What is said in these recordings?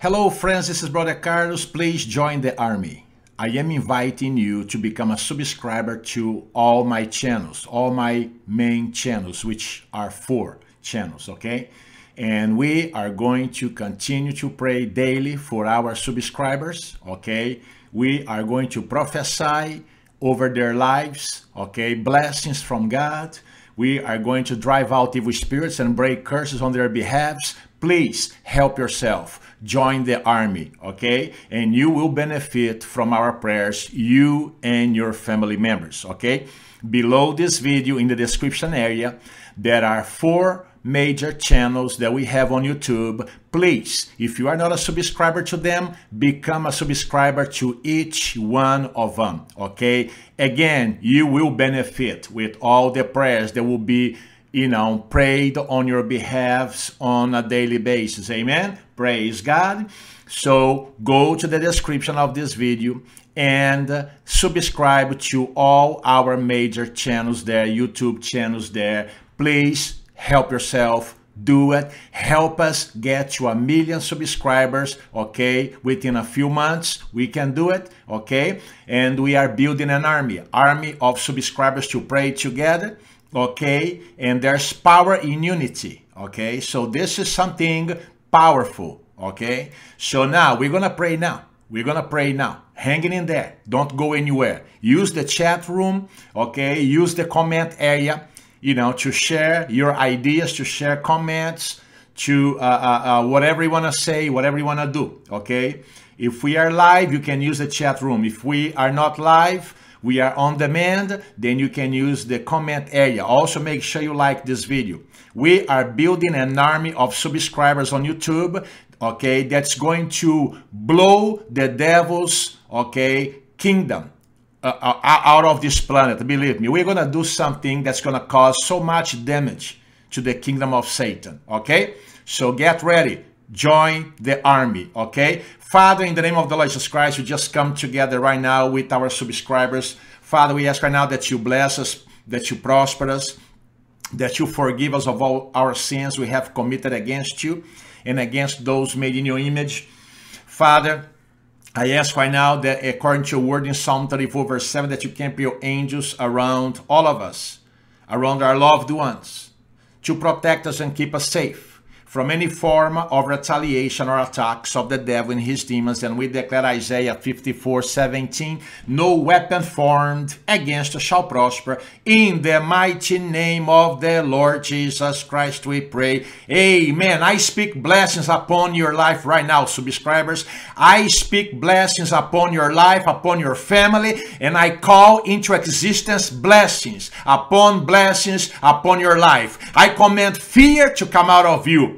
Hello, friends. This is Brother Carlos. Please join the army. I am inviting you to become a subscriber to all my channels, all my main channels, which are four channels, okay? And we are going to continue to pray daily for our subscribers, okay? We are going to prophesy over their lives, okay? Blessings from God. We are going to drive out evil spirits and break curses on their behalves. Please help yourself join the army, okay? And you will benefit from our prayers, you and your family members, okay? Below this video in the description area, there are four major channels that we have on YouTube. Please, if you are not a subscriber to them, become a subscriber to each one of them, okay? Again, you will benefit with all the prayers that will be you know, prayed on your behalfs on a daily basis. Amen. Praise God. So go to the description of this video and subscribe to all our major channels there, YouTube channels there. Please help yourself. Do it. Help us get to a million subscribers okay? Within a few months we can do it okay? And we are building an army army of subscribers to pray together okay? And there's power in unity okay? So this is something powerful okay? So now we're gonna pray now. We're gonna pray now. Hanging in there. Don't go anywhere. Use the chat room okay? Use the comment area you know to share your ideas to share comments to uh, uh, uh, whatever you want to say whatever you want to do okay if we are live you can use the chat room if we are not live we are on demand, then you can use the comment area. Also make sure you like this video. We are building an army of subscribers on YouTube, okay, that's going to blow the devil's, okay, kingdom. Uh, uh, out of this planet, believe me, we're gonna do something that's gonna cause so much damage to the kingdom of Satan. Okay, so get ready. Join the army okay? Father in the name of the lord jesus christ we just come together right now with our subscribers. Father we ask right now that you bless us that you prosper us that you forgive us of all our sins we have committed against you and against those made in your image. Father I ask right now that according to your word in Psalm 34 verse 7 that you camp your angels around all of us, around our loved ones, to protect us and keep us safe from any form of retaliation or attacks of the devil and his demons. And we declare Isaiah 54 17, no weapon formed against us shall prosper. In the mighty name of the Lord Jesus Christ, we pray. Amen. I speak blessings upon your life right now, subscribers. I speak blessings upon your life, upon your family, and I call into existence blessings upon blessings upon your life. I command fear to come out of you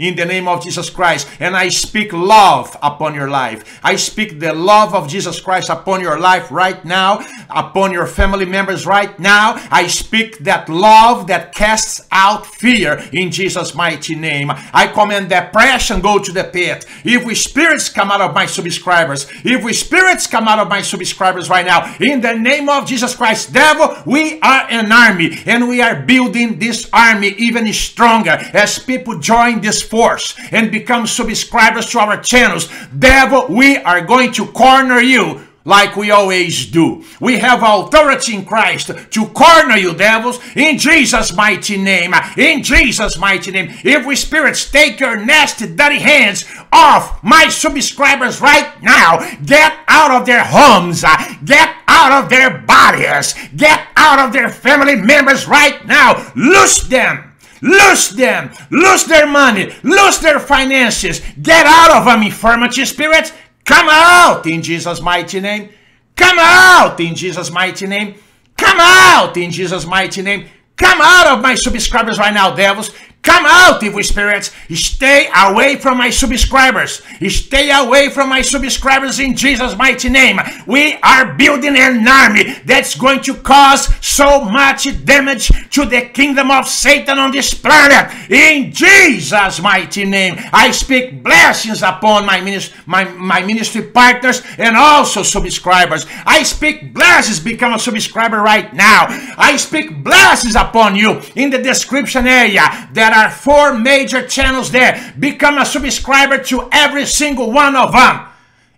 in the name of Jesus Christ. And I speak love upon your life. I speak the love of Jesus Christ upon your life right now, upon your family members right now. I speak that love that casts out fear in Jesus' mighty name. I command depression go to the pit. If we spirits come out of my subscribers, if we spirits come out of my subscribers right now, in the name of Jesus Christ, devil, we are an army and we are building this army even stronger as people join this force and become subscribers to our channels, devil, we are going to corner you like we always do. We have authority in Christ to corner you, devils, in Jesus' mighty name. In Jesus' mighty name. We spirits take your nasty, dirty hands off my subscribers right now, get out of their homes, get out of their bodies, get out of their family members right now. Loose them lose them, lose their money, lose their finances. Get out of them, infirmity spirits. Come out in Jesus' mighty name. Come out in Jesus' mighty name. Come out in Jesus' mighty name. Come out of my subscribers right now, devils. Come out, evil spirits. Stay away from my subscribers. Stay away from my subscribers in Jesus' mighty name. We are building an army that's going to cause so much damage to the kingdom of Satan on this planet. In Jesus' mighty name, I speak blessings upon my ministry, my, my ministry partners and also subscribers. I speak blessings. Become a subscriber right now. I speak blessings upon you in the description area that There are four major channels there. Become a subscriber to every single one of them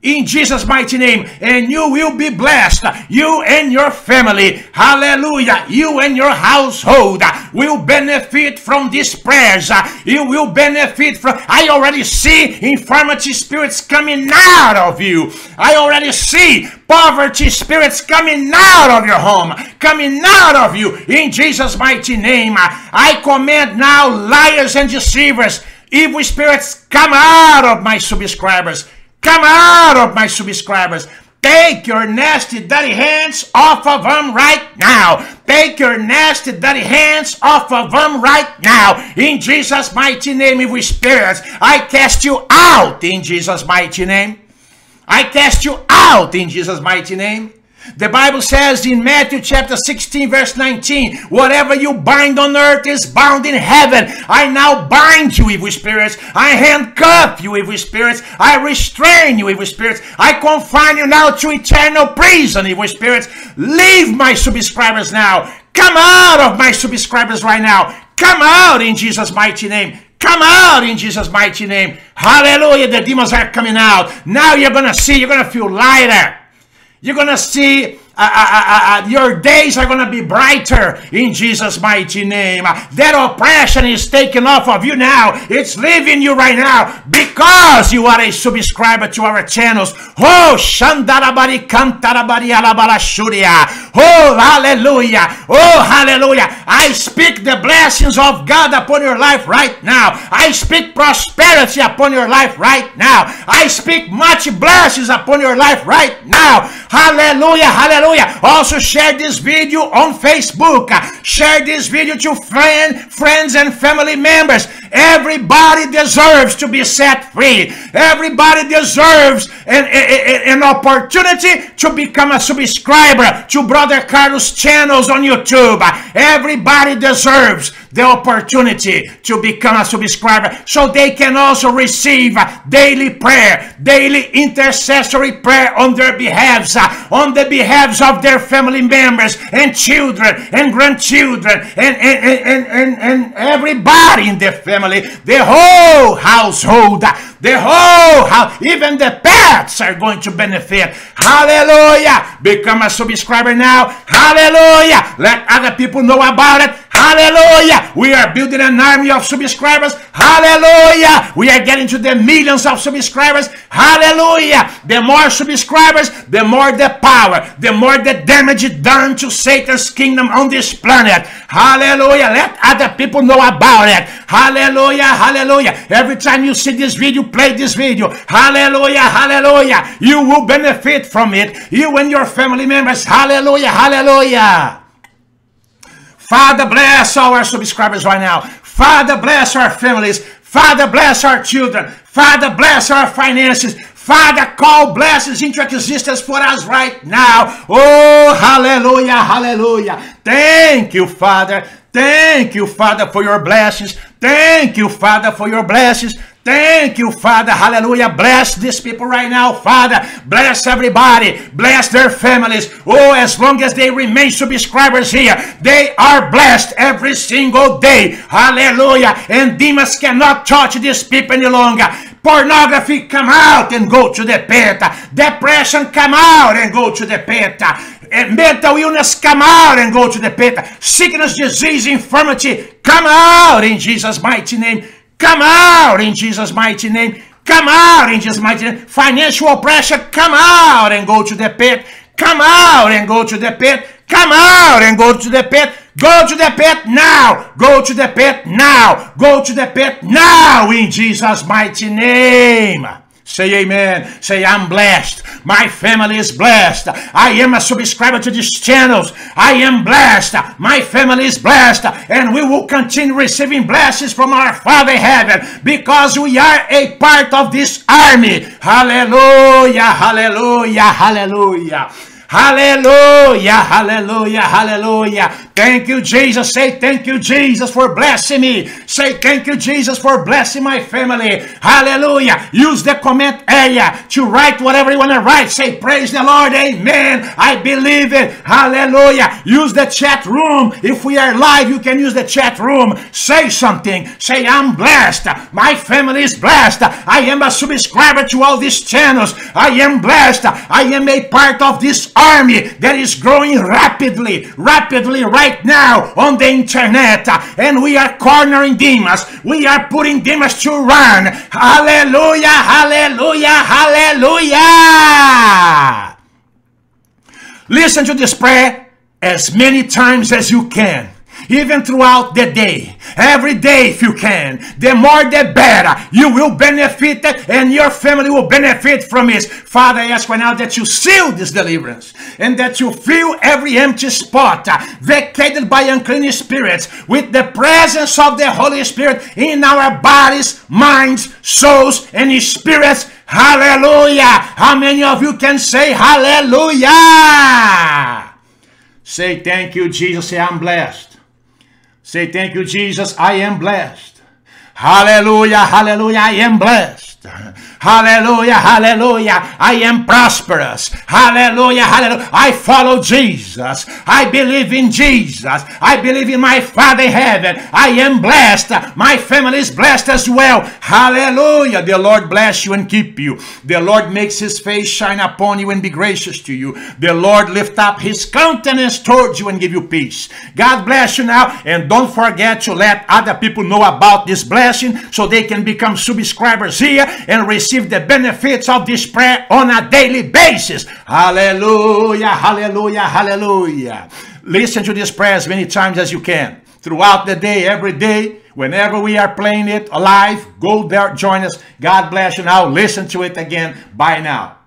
in Jesus' mighty name, and you will be blessed. You and your family, hallelujah. You and your household will benefit from these prayers. You will benefit from, I already see infirmity spirits coming out of you. I already see poverty spirits coming out of your home, coming out of you in Jesus' mighty name. I command now liars and deceivers, evil spirits, come out of my subscribers Come out of my subscribers. Take your nasty, dirty hands off of them right now. Take your nasty, dirty hands off of them right now. In Jesus' mighty name, evil spirits, I cast you out in Jesus' mighty name. I cast you out in Jesus' mighty name. The Bible says in Matthew chapter 16, verse 19, whatever you bind on earth is bound in heaven. I now bind you, evil spirits. I handcuff you, evil spirits. I restrain you, evil spirits. I confine you now to eternal prison, evil spirits. Leave my subscribers now. Come out of my subscribers right now. Come out in Jesus' mighty name. Come out in Jesus' mighty name. Hallelujah. The demons are coming out. Now you're going to see, you're going to feel lighter. You're going to see uh, uh, uh, your days are going to be brighter in Jesus' mighty name. That oppression is taken off of you now. It's leaving you right now because you are a subscriber to our channels. Oh, Shandarabari Kantarabari Alabalashuria. Oh, hallelujah. Oh, hallelujah. I speak the blessings of God upon your life right now. I speak prosperity upon your life right now. I speak much blessings upon your life right now. Hallelujah. Hallelujah. Also share this video on Facebook. Share this video to friend, friends and family members. Everybody deserves to be set free. Everybody deserves an, an, opportunity to become a subscriber to Brother Carlos channels on YouTube. Everybody deserves the opportunity to become a subscriber so they can also receive daily prayer, daily intercessory prayer on their behalves, on the behalves of their family members and children and grandchildren and, and, and, and, and everybody in their family, the whole household, the whole house, even the pets are going to benefit. Hallelujah. Become a subscriber now. Hallelujah. Let other people know about it. Hallelujah. We are building an army of subscribers. Hallelujah. We are getting to the millions of subscribers. Hallelujah. The more subscribers, the more the power, the more the damage done to Satan's kingdom on this planet. Hallelujah. Let other people know about it. Hallelujah. Hallelujah. Every time you see this video, play this video. Hallelujah. Hallelujah. You will benefit from it. You and your family members. Hallelujah. Hallelujah. Father, bless our subscribers right now. Father, bless our families. Father, bless our children. Father, bless our finances. Father, call blessings into existence for us right now. Oh, hallelujah, hallelujah. Thank you, Father. Thank you, Father, for your blessings. Thank you, Father, for your blessings. Thank you, Father. Hallelujah. Bless these people right now, Father. Bless everybody. Bless their families. Oh, as long as they remain subscribers here, they are blessed every single day. Hallelujah. And demons cannot touch these people any longer. Pornography come out and go to the pit. Depression come out and go to the pit. And mental illness come out and go to the pit. Sickness, disease, infirmity come out in Jesus' mighty name. Come out in Jesus' mighty name. Come out in Jesus' mighty name. Financial pressure, come out and go to the pit. Come out and go to the pit. Come out and go to the pit. Go to the pit now. Go to the pit now. Go to the pit now in Jesus' mighty name. Say amen. Say I'm blessed. My family is blessed. I am a subscriber to these channels. I am blessed. My family is blessed. And we will continue receiving blessings from our Father heaven because we are a part of this army. Hallelujah, hallelujah, hallelujah. Hallelujah, hallelujah, hallelujah. Thank you, Jesus. Say thank you, Jesus, for blessing me. Say thank you, Jesus, for blessing my family. Hallelujah. Use the comment area to write whatever you want to write. Say praise the Lord. Amen. I believe it. Hallelujah. Use the chat room. If we are live, you can use the chat room. Say something. Say, I'm blessed. My family is blessed. I am a subscriber to all these channels. I am blessed. I am a part of this army that is growing rapidly, rapidly right now on the internet. And we are cornering demons. We are putting demons to run. Hallelujah, hallelujah, hallelujah. Listen to this prayer as many times as you can even throughout the day. Every day, if you can. The more, the better. You will benefit and your family will benefit from it. Father, I ask right now that you seal this deliverance and that you fill every empty spot uh, vacated by unclean spirits with the presence of the Holy Spirit in our bodies, minds, souls, and spirits. Hallelujah. How many of you can say hallelujah? Say thank you, Jesus. Say I'm blessed. Say, Thank you, Jesus. I am blessed. Hallelujah, hallelujah. I am blessed. Hallelujah, hallelujah. I am prosperous. Hallelujah, hallelujah. I follow Jesus. I believe in Jesus. I believe in my Father in heaven. I am blessed. My family is blessed as well. Hallelujah. The Lord bless you and keep you. The Lord makes his face shine upon you and be gracious to you. The Lord lift up his countenance towards you and give you peace. God bless you now. And don't forget to let other people know about this blessing so they can become subscribers here and receive the benefits of this prayer on a daily basis. Hallelujah, hallelujah, hallelujah. Listen to this prayer as many times as you can. Throughout the day, every day, whenever we are playing it live, go there, join us. God bless you now. Listen to it again. Bye now.